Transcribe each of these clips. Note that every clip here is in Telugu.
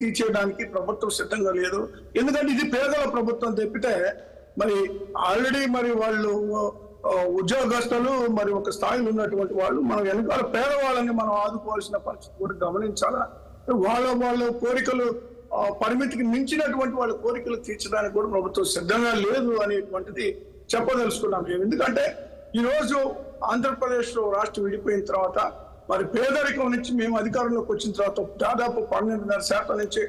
తీర్చేయడానికి ప్రభుత్వం సిద్ధంగా లేదు. ఎందుకంటే ఇది పేదల ప్రభుత్వం తెప్పితే మరి ఆల్రెడీ మరి వాళ్ళు ఉద్యోగస్తులు మరి ఒక స్థాయిలో ఉన్నటువంటి వాళ్ళు మనం వెనకాల పేదవాళ్ళని మనం ఆదుకోవాల్సిన పరిస్థితి కూడా గమనించాలా? వాళ్ళ వాళ్ళ కోరికలు పరిమితికి మించినటువంటి వాళ్ళ కోరికలు తీర్చడానికి కూడా ప్రభుత్వం సిద్ధంగా లేదు అనేటువంటిది చెప్పదలుచుకున్నాం మేము. ఎందుకంటే ఈరోజు ఆంధ్రప్రదేశ్లో ఆంధ్రప్రదేశ్ రాష్ట్రం విడిపోయిన తర్వాత మరి పేదరికం నుంచి మేము అధికారంలోకి వచ్చిన తర్వాత దాదాపు పన్నెండున్నర శాతం నుంచి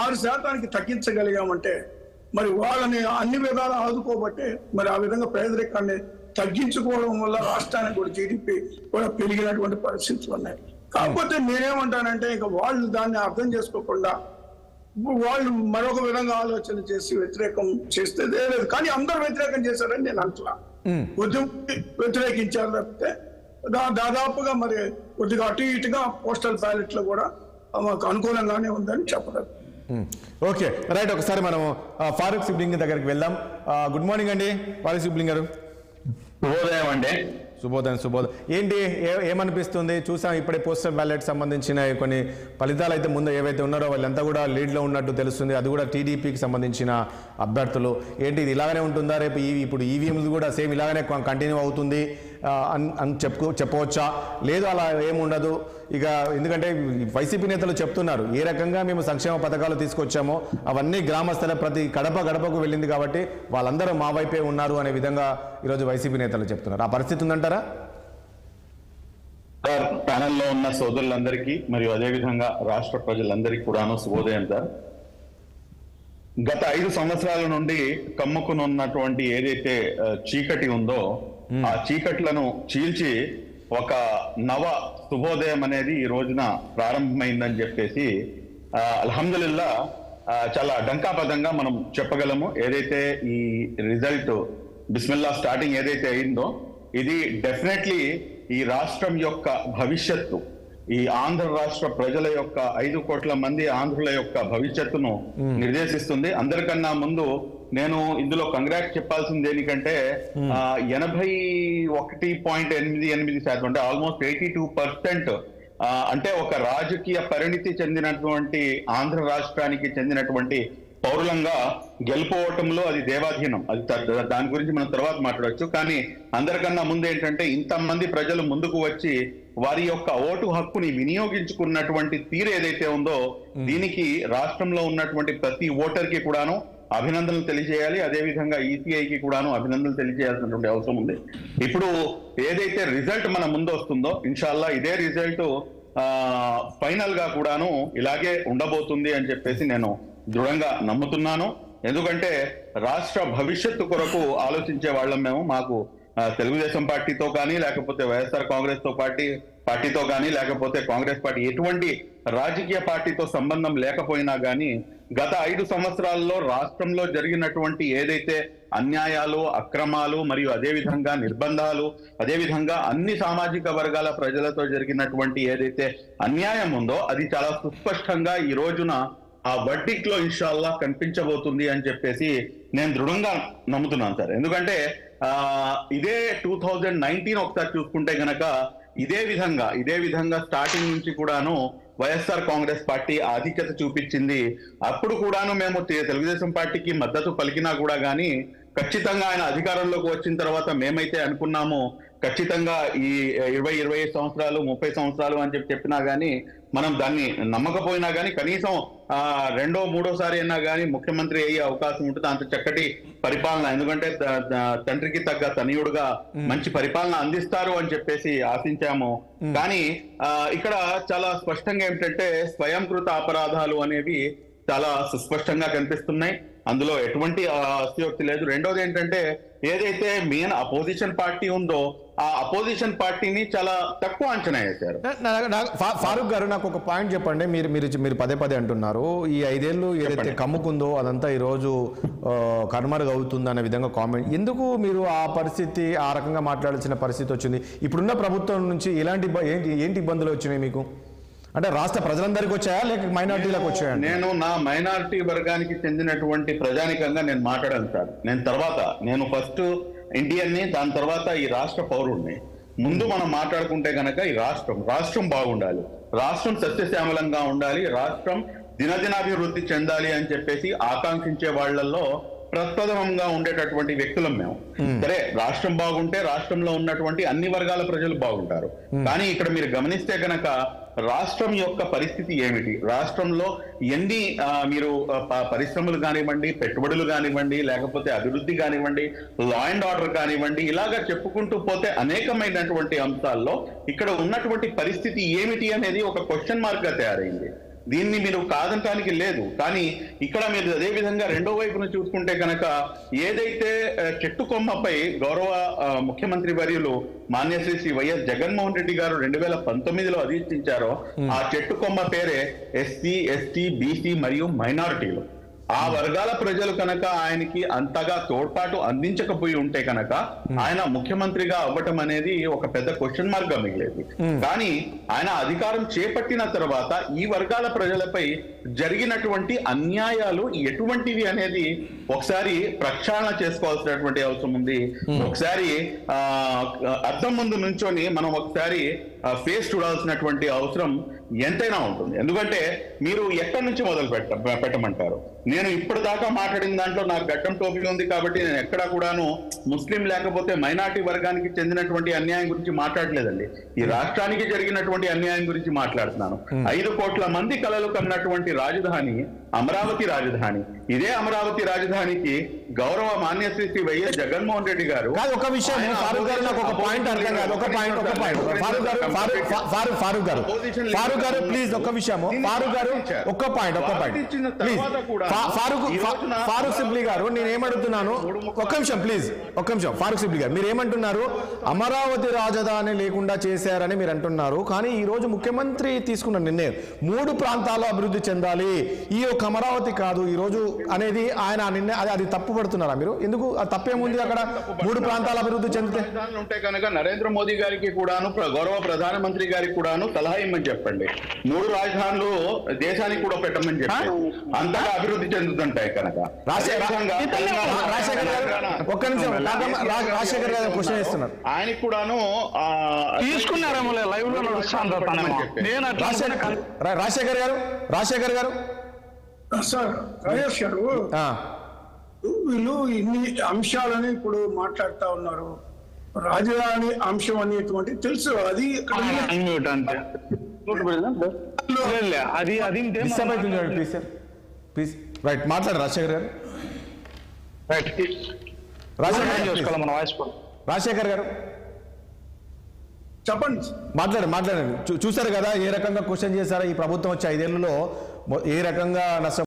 ఆరు శాతానికి తగ్గించగలిగామంటే మరి వాళ్ళని అన్ని విధాలు ఆదుకోబట్టే మరి ఆ విధంగా పేదరికాన్ని తగ్గించుకోవడం వల్ల రాష్ట్రానికి కూడా జీడిపి కూడా పెరిగినటువంటి పరిస్థితులు ఉన్నాయి. కాకపోతే నేనేమంటానంటే ఇంకా వాళ్ళు దాన్ని అర్థం చేసుకోకుండా వాళ్ళు మరొక విధంగా ఆలోచన చేసి వ్యతిరేకం చేస్తే లేదు. కానీ అందరూ వ్యతిరేకం చేశారని నేను అంటున్నా. ఉద్యమం వ్యతిరేకించారు తప్పితే దాదాపుగా మరి కొద్దిగా అటు ఇటుగా పోస్టల్ బ్యాలెట్లో కూడా మాకు అనుకూలంగానే ఉందని చెప్పలేదు. ఓకే రైట్ ఒకసారి మనం ఫారూక్ సిబ్లింగ్ దగ్గరికి వెళ్దాం. గుడ్ మార్నింగ్ అండి ఫారూక్ సిబ్లింగ్ గారు. శుభోదయం అండి. శుభోదయం శుభోదయం. ఏంటి ఏ ఏమనిపిస్తుంది? చూసాం ఇప్పుడే పోస్టల్ బ్యాలెట్ సంబంధించిన కొన్ని ఫలితాలు అయితే ముందు ఏవైతే ఉన్నారో వాళ్ళంతా కూడా లీడ్లో ఉన్నట్టు తెలుస్తుంది. అది కూడా టీడీపీకి సంబంధించిన అభ్యర్థులు. ఏంటి ఇది ఇలాగనే ఉంటుందా? రేపు ఈ ఇప్పుడు ఈవీఎంలు కూడా సేమ్ ఇలాగనే కంటిన్యూ అవుతుంది. అని చెప్పుకో చెప్పు చెప్పవచ్చా? లేదు అలా ఏముండదు. ఇక ఎందుకంటే వైసీపీ నేతలు చెప్తున్నారు ఏ రకంగా మేము సంక్షేమ పథకాలు తీసుకొచ్చామో అవన్నీ గ్రామస్థల ప్రతి గడప గడపకు వెళ్ళింది కాబట్టి వాళ్ళందరూ మా వైపే ఉన్నారు అనే విధంగా ఈరోజు వైసీపీ నేతలు చెప్తున్నారు. ఆ పరిస్థితి ఉందంటారా? సార్ ప్యానెల్లో ఉన్న సోదరులందరికీ మరియు అదేవిధంగా రాష్ట్ర ప్రజలందరికీ కూడాను శుభోదయం సార్. గత ఐదు సంవత్సరాల నుండి కమ్ముకునున్నటువంటి ఏదైతే చీకటి ఉందో ఆ చీకట్లను చీల్చి ఒక నవ శుభోదయం అనేది ఈ రోజున ప్రారంభమైందని చెప్పేసి అల్హమ్దుల్లా చాలా డంకాపదంగా మనం చెప్పగలము. ఏదైతే ఈ రిజల్ట్ బిస్మిల్లా స్టార్టింగ్ ఏదైతే అయిందో ఇది డెఫినెట్లీ ఈ రాష్ట్రం యొక్క భవిష్యత్తు. ఈ ఆంధ్ర రాష్ట్ర ప్రజల యొక్క ఐదు కోట్ల మంది ఆంధ్రుల యొక్క భవిష్యత్తును నిర్దేశిస్తుంది. అందరికన్నా ముందు నేను ఇందులో కంగ్రాట్ చెప్పాల్సింది దేనికంటే ఎనభై ఒకటి పాయింట్ ఎనిమిది ఎనిమిది శాతం అంటే ఆల్మోస్ట్ ఎయిటీ టూ పర్సెంట్ అంటే ఒక రాజకీయ పరిణితి చెందినటువంటి ఆంధ్ర రాష్ట్రానికి చెందినటువంటి పౌరులంగా గెలుపోవటంలో అది దేవాధీనం. అది దాని గురించి మనం తర్వాత మాట్లాడవచ్చు కానీ అందరికన్నా ముందు ఏంటంటే ఇంతమంది ప్రజలు ముందుకు వచ్చి వారి యొక్క ఓటు హక్కుని వినియోగించుకున్నటువంటి తీరు ఏదైతే ఉందో దీనికి రాష్ట్రంలో ఉన్నటువంటి ప్రతి ఓటర్కి కూడాను అభినందనలు తెలియజేయాలి. అదేవిధంగా ఈసీఐకి కూడాను అభినందనలు తెలియజేయాల్సినటువంటి అవసరం ఉంది. ఇప్పుడు ఏదైతే రిజల్ట్ మన ముందు వస్తుందో ఇన్షాల్లా ఇదే రిజల్ట్ ఫైనల్గా కూడాను ఇలాగే ఉండబోతుంది అని చెప్పేసి నేను దృఢంగా నమ్ముతున్నాను. ఎందుకంటే రాష్ట్ర భవిష్యత్తు కొరకు ఆలోచించే వాళ్ళం మేము. మాకు తెలుగుదేశం పార్టీతో కానీ లేకపోతే వైఎస్ఆర్ కాంగ్రెస్తో పార్టీ పార్టీతో కానీ లేకపోతే కాంగ్రెస్ పార్టీ ఎటువంటి రాజకీయ పార్టీతో సంబంధం లేకపోయినా కానీ గత ఐదు సంవత్సరాల్లో రాష్ట్రంలో జరిగినటువంటి ఏదైతే అన్యాయాలు అక్రమాలు మరియు అదేవిధంగా నిర్బంధాలు అదేవిధంగా అన్ని సామాజిక వర్గాల ప్రజలతో జరిగినటువంటి ఏదైతే అన్యాయం ఉందో అది చాలా సుస్పష్టంగా ఈ రోజున ఆ వడ్డీక్లో ఇన్షాల్లా కనిపించబోతుంది అని చెప్పేసి నేను దృఢంగా నమ్ముతున్నాను సార్. ఎందుకంటే ఆ ఇదే టూ థౌజండ్ నైన్టీన్ ఒకసారి చూసుకుంటే గనక ఇదే విధంగా ఇదే విధంగా స్టార్టింగ్ నుంచి కూడాను వైఎస్ఆర్ కాంగ్రెస్ పార్టీ ఆధిక్యత చూపించింది. అప్పుడు కూడాను మేము తెలుగుదేశం పార్టీకి మద్దతు పలికినా కూడా కానీ ఖచ్చితంగా ఆయన అధికారంలోకి వచ్చిన తర్వాత మేమైతే అనుకున్నాము ఖచ్చితంగా ఈ ఇరవై ఇరవై సంవత్సరాలు ముప్పై సంవత్సరాలు అని చెప్పి చెప్పినా గానీ మనం దాన్ని నమ్మకపోయినా గానీ కనీసం ఆ రెండో మూడోసారి అయినా గానీ ముఖ్యమంత్రి అయ్యే అవకాశం ఉంటుంది. అంత చక్కటి పరిపాలన. ఎందుకంటే తండ్రికి తగ్గ తనయుడుగా మంచి పరిపాలన అందిస్తారు అని చెప్పేసి ఆశించాము. కానీ ఇక్కడ చాలా స్పష్టంగా ఏమిటంటే స్వయంకృత అపరాధాలు అనేవి చాలా సుస్పష్టంగా కనిపిస్తున్నాయి. అందులో ఎటువంటి ఆ, అతిశయోక్తి లేదు. రెండోది ఏంటంటే ఏదైతే మెయిన్ అపోజిషన్ పార్టీ ఉందో ఆ అపోజిషన్ పార్టీని చాలా తక్కువ అంచనా వేశారు. ఫారూక్ గారు నాకు ఒక పాయింట్ చెప్పండి. మీరు మీరు మీరు పదే పదే అంటున్నారు. ఈ ఐదేళ్ళు ఏదైతే. కమ్ముకుందో అదంతా ఈరోజు కనుమరుగు అవుతుంది అనే విధంగా కామెంట్. ఎందుకు మీరు ఆ పరిస్థితి ఆ రకంగా మాట్లాడాల్సిన పరిస్థితి వచ్చింది? ఇప్పుడున్న ప్రభుత్వం నుంచి ఎలాంటి ఏంటి ఇబ్బందులు వచ్చినాయి మీకు? అంటే రాష్ట్ర ప్రజలందరికీ వచ్చాయా? లేక మైనార్టీలకు వచ్చాయా నేను నా మైనారిటీ వర్గానికి చెందినటువంటి ప్రజానికంగా నేను మాట్లాడాను సార్. నేను తర్వాత నేను ఫస్ట్ ఎన్టీఆర్ని దాని తర్వాత ఈ రాష్ట్ర పౌరుడిని ముందు మనం మాట్లాడుకుంటే కనుక ఈ రాష్ట్రం రాష్ట్రం బాగుండాలి. రాష్ట్రం సస్యశ్యామలంగా ఉండాలి రాష్ట్రం దినదినాభివృద్ధి చెందాలి అని చెప్పేసి ఆకాంక్షించే వాళ్ళల్లో ప్రప్రథమంగా ఉండేటటువంటి వ్యక్తులం మేము. సరే రాష్ట్రం బాగుంటే రాష్ట్రంలో ఉన్నటువంటి అన్ని వర్గాల ప్రజలు బాగుంటారు. కానీ ఇక్కడ మీరు గమనిస్తే గనక రాష్ట్రం యొక్క పరిస్థితి ఏమిటి? రాష్ట్రంలో ఎన్ని మీరు పరిశ్రమలు కానివ్వండి పెట్టుబడులు కానివ్వండి లేకపోతే అభివృద్ధి కానివ్వండి లా అండ్ ఆర్డర్ కానివ్వండి ఇలాగా చెప్పుకుంటూ పోతే అనేకమైనటువంటి అంశాల్లో ఇక్కడ ఉన్నటువంటి పరిస్థితి ఏమిటి అనేది ఒక క్వశ్చన్ మార్క్గా తయారైంది. దీన్ని మీరు కాదంటానికి లేదు. కానీ ఇక్కడ మీరు అదే విధంగా రెండో వైపును చూసుకుంటే కనుక ఏదైతే చెట్టు కొమ్మపై గౌరవ ముఖ్యమంత్రి వర్యులు మాన్యశ్రీ శ్రీ వైఎస్ జగన్మోహన్ రెడ్డి గారు రెండు వేల పంతొమ్మిదిలో అధిష్ఠించారో ఆ చెట్టు కొమ్మ పేరే ఎస్సీ ఎస్టీ బీసీ మరియు మైనారిటీలు. ఆ వర్గాల ప్రజలు కనుక ఆయనకి అంతగా తోడ్పాటు అందించకపోయి ఉంటే కనుక ఆయన ముఖ్యమంత్రిగా అవ్వటం అనేది ఒక పెద్ద క్వశ్చన్ మార్క్గా మిగిలేది. కానీ ఆయన అధికారం చేపట్టిన తర్వాత ఈ వర్గాల ప్రజలపై జరిగినటువంటి అన్యాయాలు ఎటువంటివి అనేది ఒకసారి ప్రక్షాళన చేసుకోవాల్సినటువంటి అవసరం ఉంది. ఒకసారి ఆ అద్దం ముందు నుంచొని మనం ఒకసారి ఫేస్ చూడాల్సినటువంటి అవసరం ఎంతైనా ఉంటుంది. ఎందుకంటే మీరు ఎక్కడి నుంచి మొదలు పెట్ట పెట్టమంటారు? నేను ఇప్పటిదాకా మాట్లాడిన దాంట్లో నాకు గడ్డం టోపీ ఉంది కాబట్టి నేను ఎక్కడా కూడాను ముస్లిం లేకపోతే మైనార్టీ వర్గానికి చెందినటువంటి అన్యాయం గురించి మాట్లాడలేదండి. ఈ రాష్ట్రానికి జరిగినటువంటి అన్యాయం గురించి మాట్లాడుతున్నాను. ఐదు కోట్ల మంది కలలు కన్నటువంటి రాజధాని అమరావతి రాజధాని. ఇదే అమరావతి రాజధానికి గౌరవ మాన్యశ్రీ శ్రీ వైఎస్ జగన్మోహన్ రెడ్డి గారు ఒక విషయం. ఆయన ఫారూక్ గారు నాకు ఒక పాయింట్ అర్థం కాదు. ఒక పాయింట్ ఒక పాయింట్. ఫారూక్ గారు ఫారూక్ ఫా- ఫారూక్ ఫారూక్ గారు. ఫారూక్ గారు ప్లీజ్ ఒక్క విషయము ఫారూక్ గారు ఒక్క పాయింట్ ఒక్క point. Please Farooq Farooq Sibley గారు నేను ఏమడుగుతున్నాను ఒక్క నిమిషం ప్లీజ్ ఒక్క నిమిషం. ఫారూక్ సిబ్లీ గారు మీరు ఏమంటున్నారు? అమరావతి రాజధాని లేకుండా చేశారని మీరు అంటున్నారు. కానీ ఈ రోజు ముఖ్యమంత్రి తీసుకున్న నిర్ణయం మూడు ప్రాంతాల్లో అభివృద్ధి చెందాలి. ఈ యొక్క అమరావతి కాదు ఈ రోజు అనేది ఆయన నిర్ణయం అది అది తప్పు పడుతున్నారా మీరు? ఎందుకు? తప్పేముంది అక్కడ? మూడు ప్రాంతాల అభివృద్ధి చెందితే? ఉంటే కనుక నరేంద్ర మోదీ గారికి కూడాను గౌరవ ప్రధానమంత్రి గారికి కూడాను సలహా ఇమ్మని చెప్పండి. మూడు రాజధానులు దేశానికి కూడా పెట్టమని చెప్పి అంతగా అభివృద్ధి చెందుతుంటాయి కనుక. ఒక్క నిమిషం రాజశేఖర్ గారు క్వశ్చన్ ఇస్తున్నారు ఆయనకి కూడాను ఆ, తీసుకున్నారేమో లైవ్లో నేను రాజశేఖర్ గారు రాజశేఖర్ గారు. సార్ రాజేష్ గారు ఆ, వీళ్ళు ఇన్ని అంశాలని ఇప్పుడు మాట్లాడుతా ఉన్నారు. రాజధాని అంశం అనేటువంటి తెలుసు. అది అది అది ప్లీజ్ సార్ ప్లీజ్ రైట్ మాట్లాడు రాజశేఖర్ గారు. రైట్ రాజశేఖర్ గారు, చెప్పండి. మాట్లాడండి మాట్లాడండి. చూ- చూశారు కదా ఏ రకంగా క్వశ్చన్ చేశారో? ఈ ప్రభుత్వం వచ్చే ఐదేళ్ళలో ఏ రకంగా నష్టం